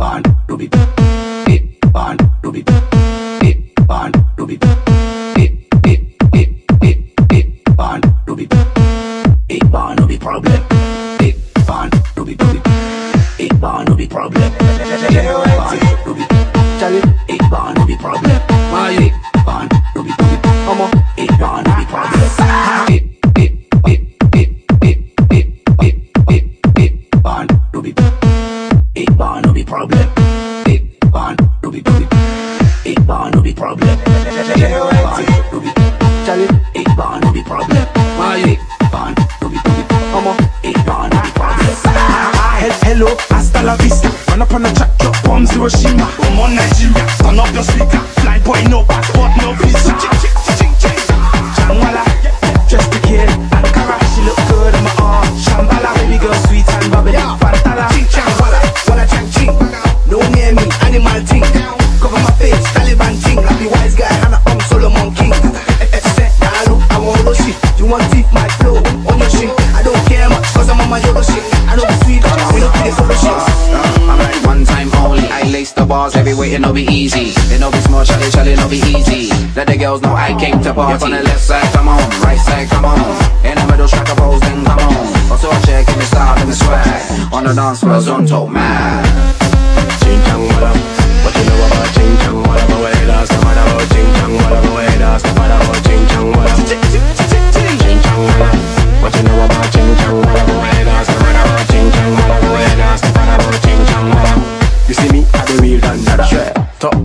Band to be band to be band to be problem to be Charlie, it band to be problem why band to be Hello, hasta la vista. Run up on the track, drop bombs, Hiroshima. I'm on Nigeria, turn up your speaker. Fly boy, no passport, no visa. Heavyweight, it'll be easy. It'll be small, Charlie, it'll be easy. Let the girls know I came to party. On the left side, come on. Right side, come on. In the middle, strike a pose, then come on. Also check in the style and the swag. On the dance floor, zone top man.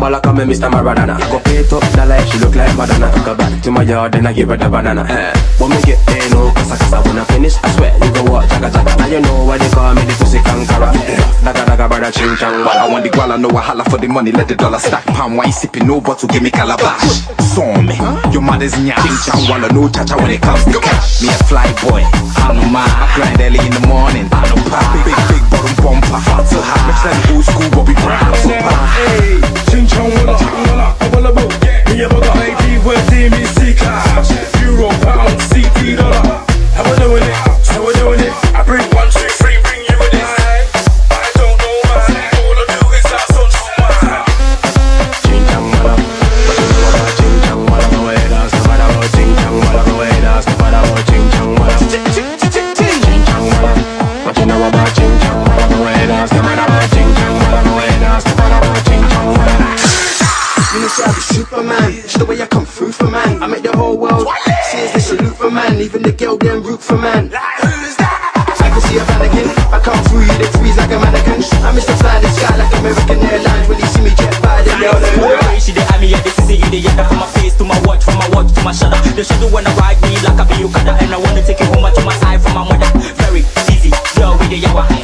Come and Mr. Maradona. Go pay top dollar, she look like Madonna. Go back to my yard, then I give her the banana. Eh. When me get there, no kasa. When I finish, I swear you go walk jaga jaga. Now you know why they call me the pussy conqueror. Eh. Daga daga brother ching chang I want the guala, know I holla for the money, let the dollar stack. Palm wine sipping, no bottle, give me calabash. Saw me, your mother's nya. Ching chang Wallah, no chacha when it comes to cash. Me a fly boy, I know my. I grind early in the morning, the way I come through for man. I make the whole world cheers, they salute for man. Even the girl then root for man. Like, who's that? I can see a mannequin. I come through you, they freeze like a mannequin. I miss the fly in the sky like American Airlines. When you see me jet by, they know that. She did me, yeah, they see you, they from my face to my watch, from my watch to my shutter. The shadow wanna ride me like a be and I wanna take you home to my side from my mother. Very easy, girl we the yawa.